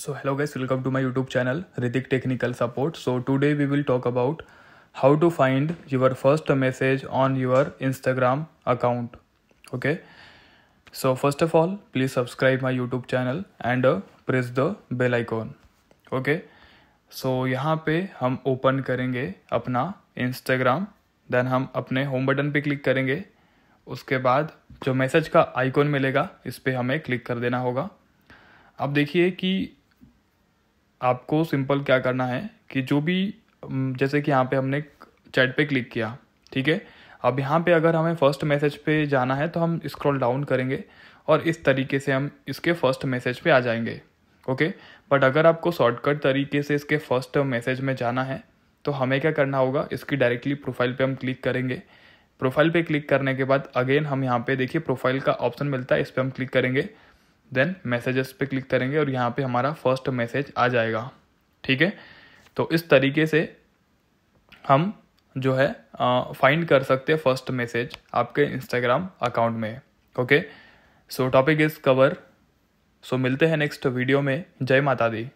So hello guys welcome to my YouTube channel Ritik technical support so today we will talk about how to find your first message on your Instagram account okay so first of all please subscribe my YouTube channel and press the bell icon okay so यहाँ पे हम open करेंगे अपना Instagram then हम अपने home button पर click करेंगे। उसके बाद जो मैसेज का आइकॉन मिलेगा, इस पर हमें क्लिक कर देना होगा। अब देखिए कि आपको सिंपल क्या करना है कि जो भी जैसे कि यहाँ पे हमने चैट पे क्लिक किया, ठीक है? अब यहाँ पे अगर हमें फ़र्स्ट मैसेज पे जाना है तो हम स्क्रॉल डाउन करेंगे और इस तरीके से हम इसके फ़र्स्ट मैसेज पे आ जाएँगे, ओके? बट अगर आपको शॉर्टकट तरीके से इसके फ़र्स्ट मैसेज में जाना है तो हमें क्या करना होगा, इसकी डायरेक्टली प्रोफ़ाइल पे हम क्लिक करेंगे। प्रोफ़ाइल पे क्लिक करने के बाद, अगेन हम यहाँ पे देखिए, प्रोफ़ाइल का ऑप्शन मिलता है, इस पर हम क्लिक करेंगे। देन मैसेजेस पे क्लिक करेंगे और यहाँ पे हमारा फ़र्स्ट मैसेज आ जाएगा। ठीक है? तो इस तरीके से हम जो है फाइंड कर सकते हैं फ़र्स्ट मैसेज आपके इंस्टाग्राम अकाउंट में। Okay so topic is cover so मिलते हैं नेक्स्ट वीडियो में। जय माता दी।